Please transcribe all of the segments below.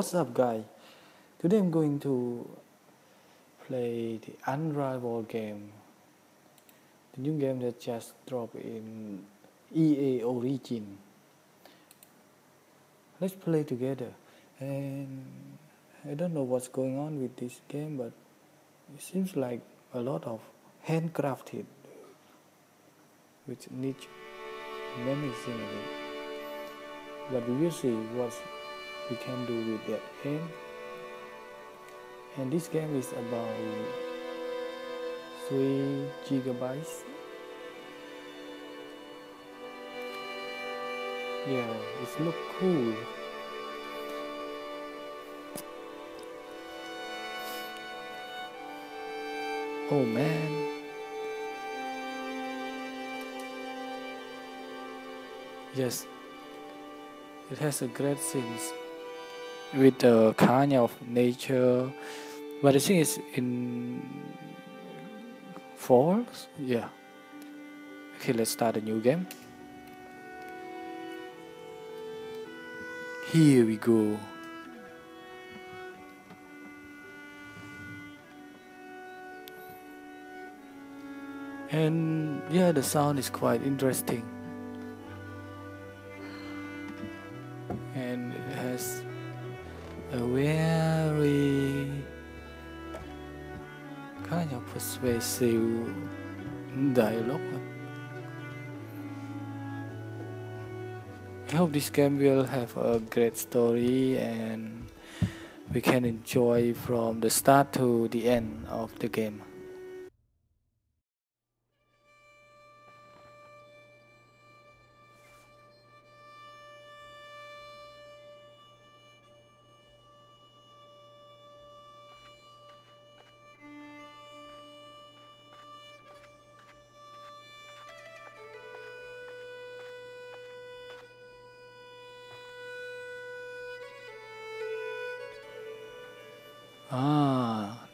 what's up guys? Today I'm going to play the Unravel game. The new game that just dropped in EA Origin. Let's play together. And I don't know what's going on with this game, but it seems like a lot of handcrafted which needs many things. But we will see what we can do with that game. And this game is about 3 gigabytes. Yeah it look cool. Oh man. Yes. It has a great sense with the kind of nature but I think it's in falls yeah. Okay let's start a new game. Here we go. And yeah the sound is quite interesting persuasive dialogue. I hope this game will have a great story and we can enjoy from the start to the end of the game.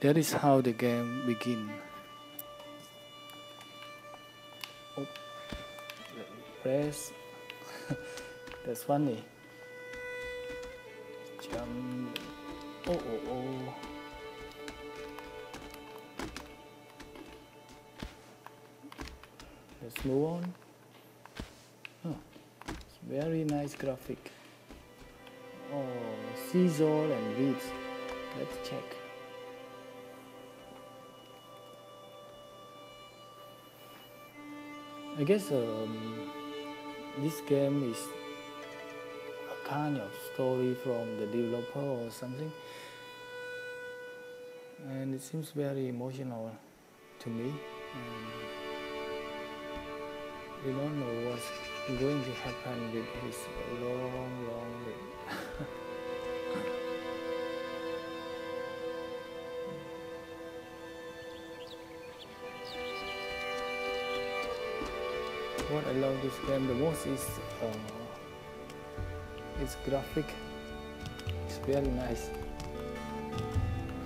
That is how the game begins. Oh, press. That's funny. Jump. Oh, oh, oh. Let's move on. Oh, very nice graphic. Oh, scissor and beads. Let's check. I guess um, this game is a kind of story from the developer or something, and it seems very emotional to me. And we don't know what's going to happen with his long, long. what I love this game the most is uh, its graphic. It's very nice.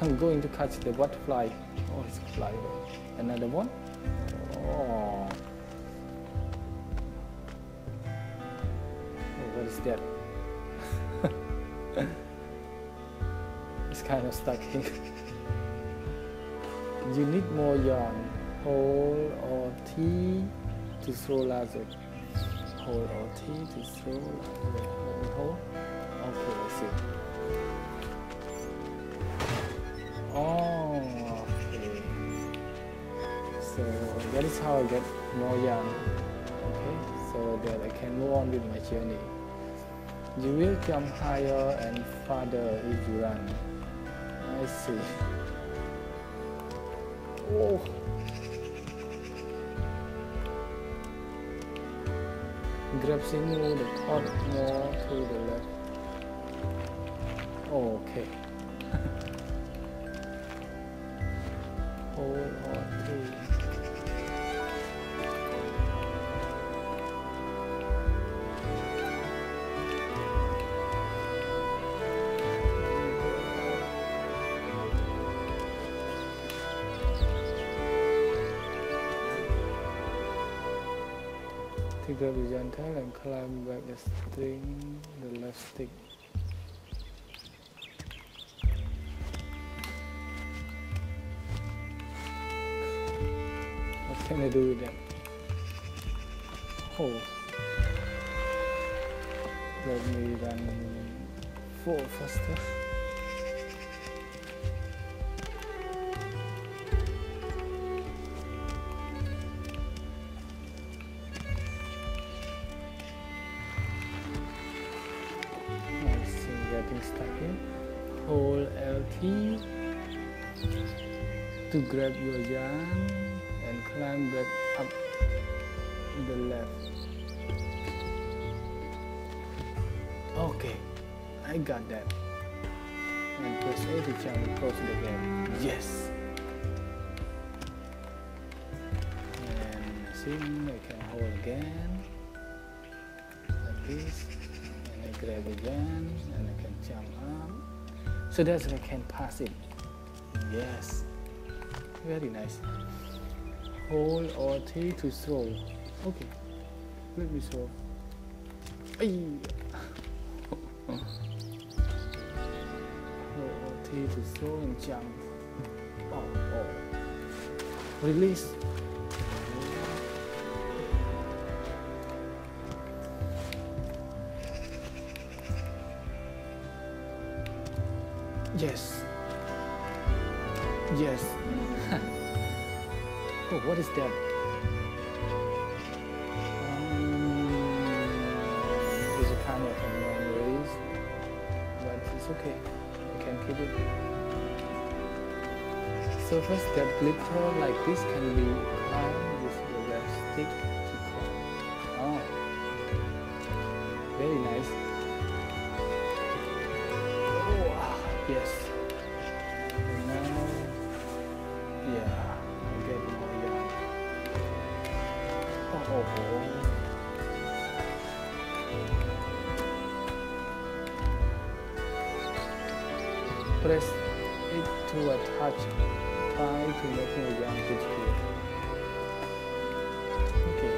I'm going to catch the butterfly. Oh, it's fly. Another one. Oh. oh what is that? it's kind of stuck here. you need more yarn. Or T to throw laser. Hold RT to throw. Let me hold. Okay, I see. Oh, okay. So that is how I get more yarn. Okay, so that I can move on with my journey. You will jump higher and farther if you run. I see. Oh. Grab the thought more to the left. Oh, okay. Hold on to Take the horizontal and climb back the string, the left stick. What can I do with that? Oh. Let me run four faster. Hold to grab your yarn and climb back up the left. Okay, I got that. And press A to jump across the gap. Yes. And I think I can hold again like this. And I grab again and I can jump up. So that I can pass it. Yes. Very nice. Hold RT to throw. Okay. Let me throw. Ay. Hold or T to throw and jump. Oh, oh. Release. Yes. Yes. oh, what is that? Um, it's a kind of non-release, but it's okay. I can keep it. So Surface that glitter like this can be climbed with the stick Press it to attach try to make your yarn disappear. Okay.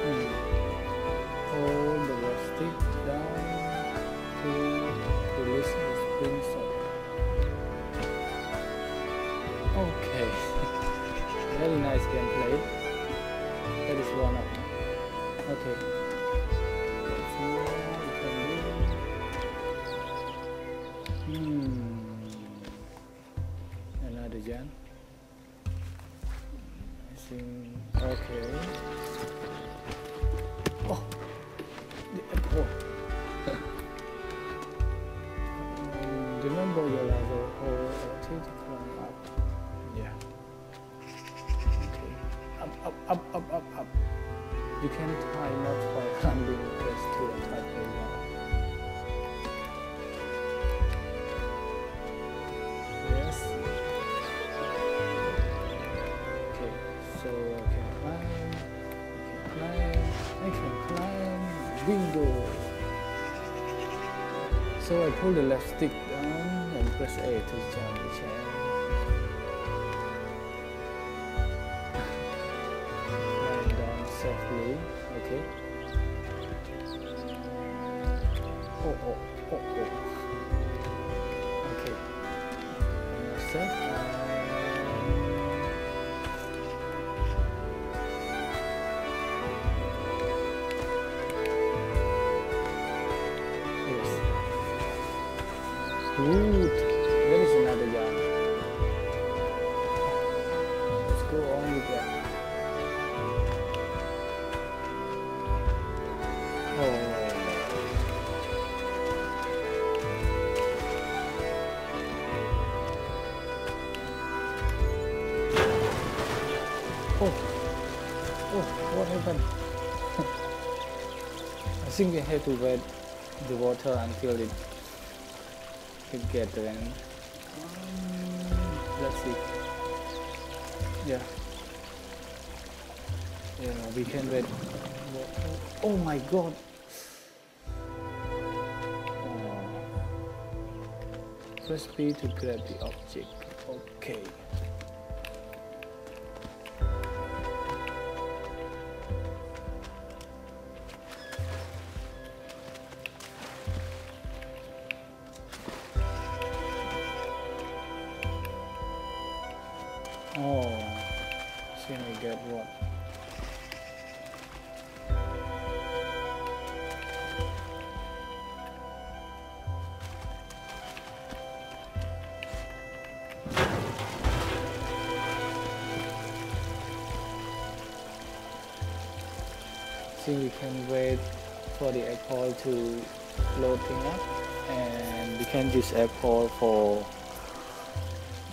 Hmm. Hold the stick down to release the spring sock. Okay. Very nice gameplay. That is one of them. Okay. Okay. Oh, the. Um, remember your level or take to climb up. Yeah. Okay. Up, up, up, up, up, up. You can try not by climbing just to attack the So I pull the left stick down and press A to jump the chair. Climb down softly, okay. Oh, oh, oh, oh. Okay. And. Good. There is another yarn. Let's go on with that. Oh. Oh. Oh, what happened? I think we have to wait the water until it it get then um, let's see. Yeah. Yeah we can wait. Oh my god. Oh. press B to grab the object. Okay Oh, can I get what? So we can wait for the airport to loading up and we can use airport for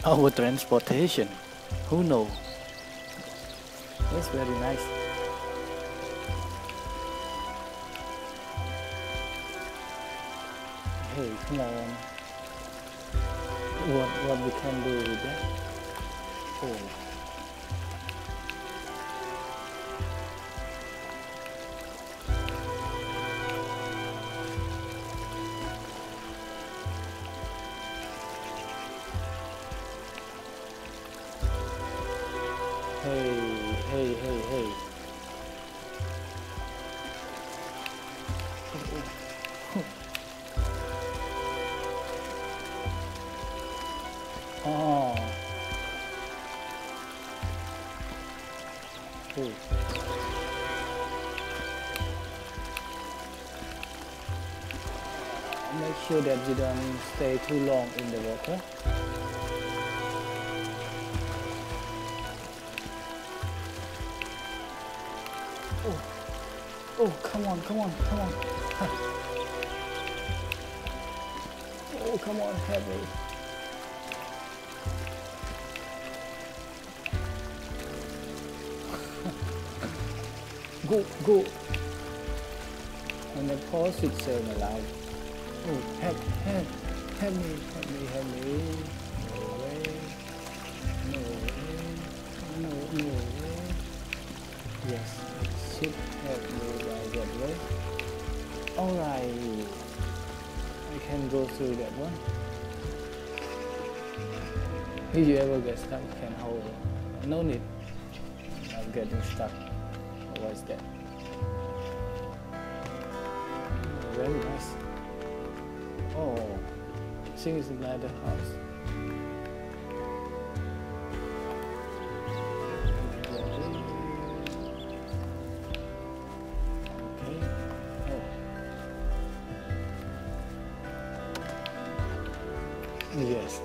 our transportation. Who knows? It's very nice. Hey, come on. What what we can do with that? Oh. Make sure that you don't stay too long in the water. Oh, oh, come on, come on, come on. oh, come on, help go, go. And the pause it say aloud. Oh, help, help, help me, help me, help me. No way, no way, no, no way. Yes, it should help me by that way. Alright, I can go through that one. If you ever get stuck, you can hold. No need of getting stuck. What's that? Oh, very nice. Oh, I think it's another house. Oh. Yes.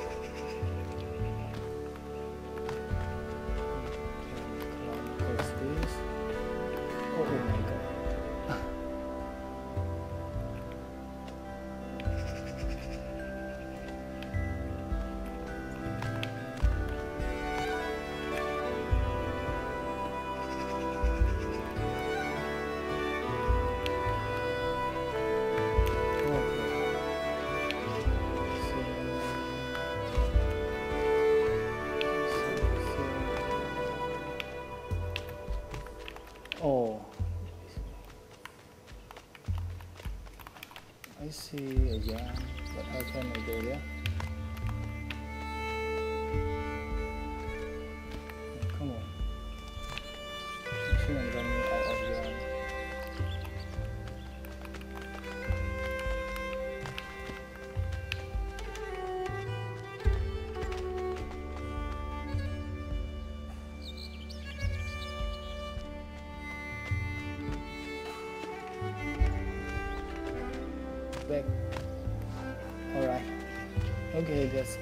See again, but how can I go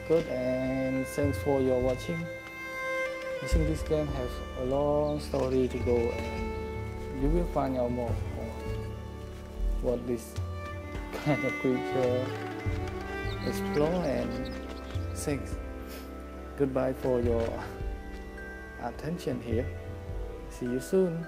good and thanks for your watching. I think this game has a long story to go and you will find out more what this kind of creature explore and thanks. Goodbye for your attention here. See you soon.